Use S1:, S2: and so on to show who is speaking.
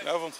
S1: Goedenavond.